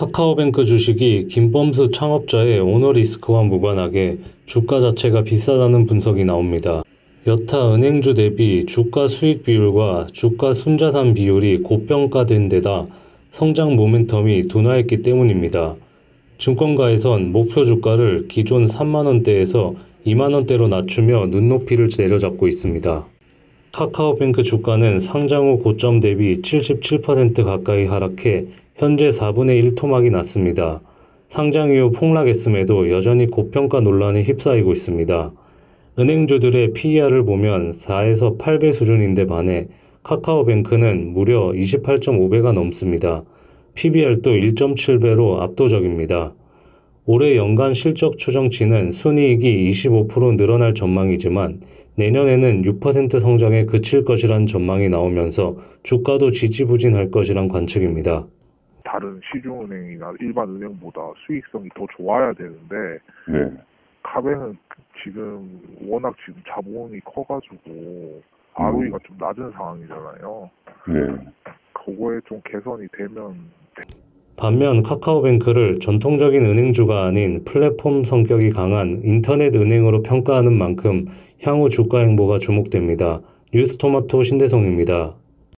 카카오뱅크 주식이 김범수 창업자의 오너리스크와 무관하게 주가 자체가 비싸다는 분석이 나옵니다. 여타 은행주 대비 주가 수익 비율과 주가 순자산 비율이 고평가된 데다 성장 모멘텀이 둔화했기 때문입니다. 증권가에선 목표 주가를 기존 3만원대에서 2만원대로 낮추며 눈높이를 내려잡고 있습니다. 카카오뱅크 주가는 상장 후 고점 대비 77% 가까이 하락해 현재 4분의 1 토막이 났습니다. 상장 이후 폭락했음에도 여전히 고평가 논란에 휩싸이고 있습니다. 은행주들의 PER을 보면 4에서 8배 수준인데 반해 카카오뱅크는 무려 28.5배가 넘습니다. PBR도 1.7배로 압도적입니다. 올해 연간 실적 추정치는 순이익이 25% 늘어날 전망이지만 내년에는 6% 성장에 그칠 것이란 전망이 나오면서 주가도 지지부진할 것이란 관측입니다. 다른 시중은행이나 일반 은행보다 수익성이 더 좋아야 되는데 네. 카뱅은 지금 워낙 지금 자본이 커가지고 ROE가 좀 낮은 상황이잖아요. 네. 그거에 좀 개선이 되면 반면 카카오뱅크를 전통적인 은행주가 아닌 플랫폼 성격이 강한 인터넷 은행으로 평가하는 만큼 향후 주가 행보가 주목됩니다. 뉴스토마토 신대성입니다.